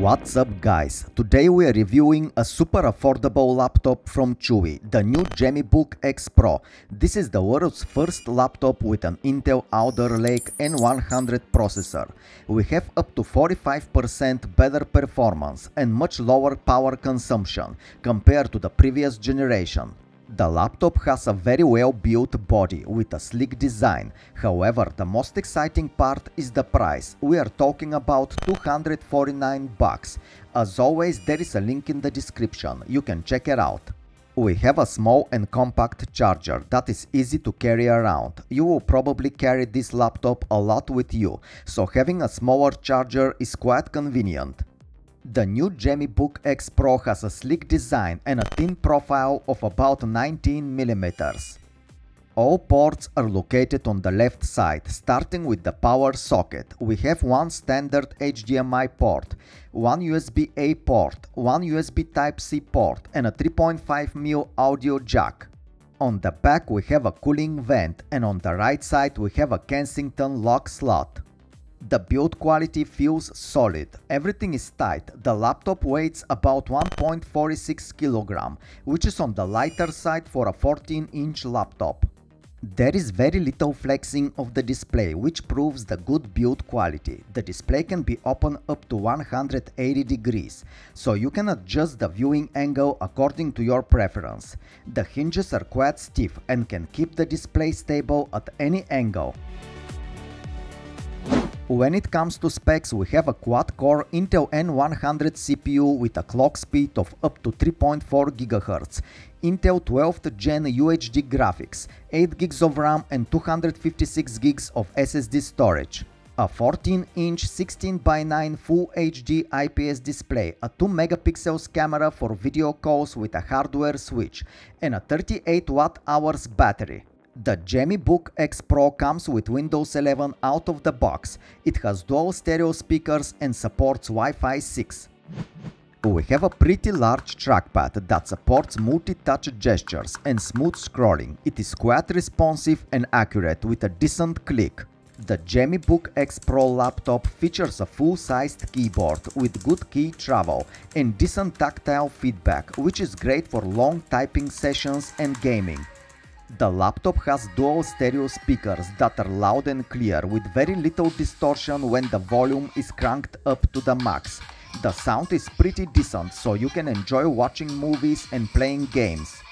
What's up guys? Today we are reviewing a super affordable laptop from Chuwi, the new Book X Pro. This is the world's first laptop with an Intel Alder Lake N100 processor. We have up to 45% better performance and much lower power consumption compared to the previous generation. The laptop has a very well built body with a sleek design, however the most exciting part is the price, we are talking about 249 bucks. As always there is a link in the description, you can check it out. We have a small and compact charger that is easy to carry around. You will probably carry this laptop a lot with you, so having a smaller charger is quite convenient. The new Book X Pro has a sleek design and a thin profile of about 19mm. All ports are located on the left side, starting with the power socket. We have one standard HDMI port, one USB-A port, one USB Type-C port and a 3.5mm audio jack. On the back we have a cooling vent and on the right side we have a Kensington lock slot. The build quality feels solid, everything is tight, the laptop weighs about 1.46 kg, which is on the lighter side for a 14-inch laptop. There is very little flexing of the display, which proves the good build quality. The display can be opened up to 180 degrees, so you can adjust the viewing angle according to your preference. The hinges are quite stiff and can keep the display stable at any angle. When it comes to specs, we have a quad-core Intel N100 CPU with a clock speed of up to 3.4 GHz, Intel 12th Gen UHD graphics, 8 GB of RAM and 256 GB of SSD storage. A 14-inch 16x9 Full HD IPS display, a 2 megapixels camera for video calls with a hardware switch, and a 38 watt hours battery. The Book X Pro comes with Windows 11 out of the box. It has dual stereo speakers and supports Wi-Fi 6. We have a pretty large trackpad that supports multi-touch gestures and smooth scrolling. It is quite responsive and accurate with a decent click. The Book X Pro laptop features a full-sized keyboard with good key travel and decent tactile feedback, which is great for long typing sessions and gaming. The laptop has dual stereo speakers that are loud and clear with very little distortion when the volume is cranked up to the max. The sound is pretty decent so you can enjoy watching movies and playing games.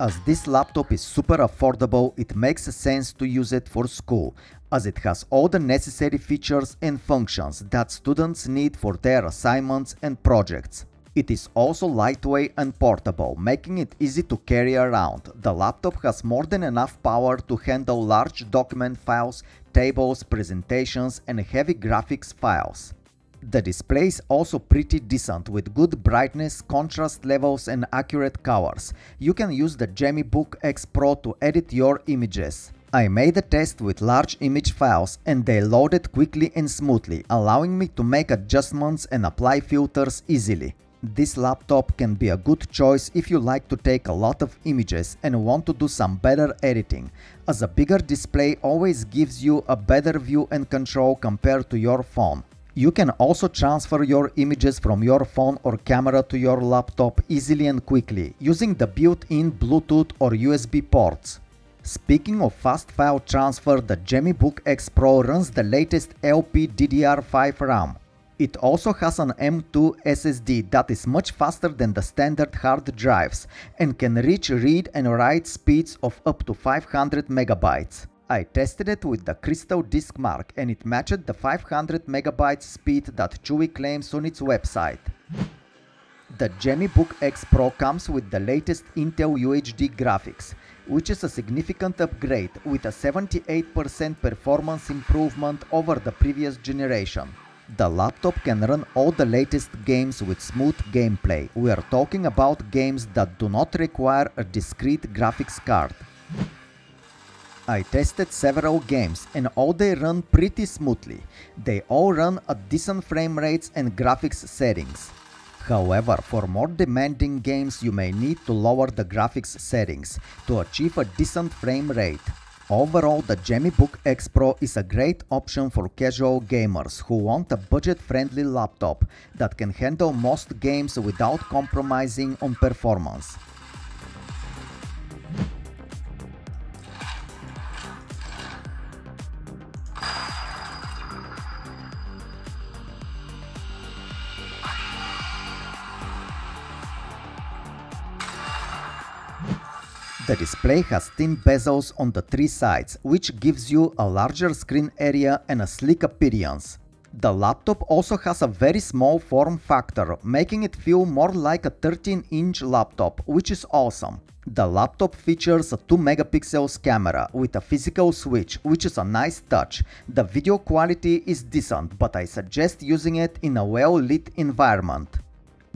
As this laptop is super affordable, it makes sense to use it for school, as it has all the necessary features and functions that students need for their assignments and projects. It is also lightweight and portable, making it easy to carry around. The laptop has more than enough power to handle large document files, tables, presentations and heavy graphics files. The display is also pretty decent with good brightness, contrast levels and accurate colors. You can use the Book X Pro to edit your images. I made a test with large image files and they loaded quickly and smoothly, allowing me to make adjustments and apply filters easily. This laptop can be a good choice if you like to take a lot of images and want to do some better editing, as a bigger display always gives you a better view and control compared to your phone. You can also transfer your images from your phone or camera to your laptop easily and quickly using the built-in Bluetooth or USB ports. Speaking of fast file transfer, the Book X Pro runs the latest LPDDR5 RAM. It also has an M2 SSD that is much faster than the standard hard drives and can reach read and write speeds of up to 500 megabytes. I tested it with the CrystalDiskMark and it matched the 500 MB speed that Chuwi claims on its website. The Book X Pro comes with the latest Intel UHD graphics, which is a significant upgrade with a 78% performance improvement over the previous generation. The laptop can run all the latest games with smooth gameplay. We are talking about games that do not require a discrete graphics card. I tested several games and all they run pretty smoothly. They all run at decent frame rates and graphics settings. However, for more demanding games you may need to lower the graphics settings to achieve a decent frame rate. Overall, the Book X Pro is a great option for casual gamers who want a budget-friendly laptop that can handle most games without compromising on performance. The display has thin bezels on the three sides, which gives you a larger screen area and a sleek appearance. The laptop also has a very small form factor, making it feel more like a 13-inch laptop, which is awesome. The laptop features a 2 megapixels camera with a physical switch, which is a nice touch. The video quality is decent, but I suggest using it in a well-lit environment.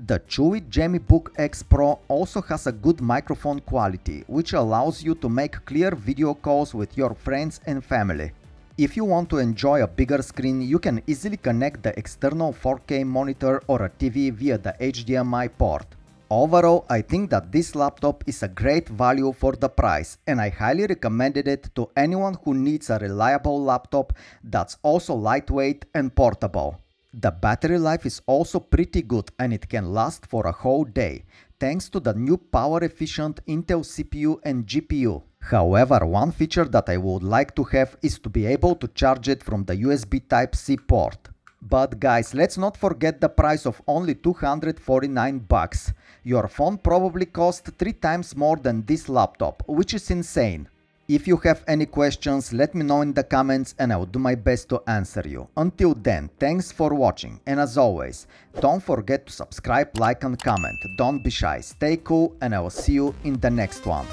The Chuwi Jammy Book X Pro also has a good microphone quality, which allows you to make clear video calls with your friends and family. If you want to enjoy a bigger screen, you can easily connect the external 4K monitor or a TV via the HDMI port. Overall, I think that this laptop is a great value for the price and I highly recommended it to anyone who needs a reliable laptop that's also lightweight and portable. The battery life is also pretty good and it can last for a whole day, thanks to the new power efficient Intel CPU and GPU. However, one feature that I would like to have is to be able to charge it from the USB Type-C port. But guys, let's not forget the price of only 249 bucks. Your phone probably cost 3 times more than this laptop, which is insane. If you have any questions, let me know in the comments and I will do my best to answer you. Until then, thanks for watching and as always, don't forget to subscribe, like and comment. Don't be shy, stay cool and I will see you in the next one.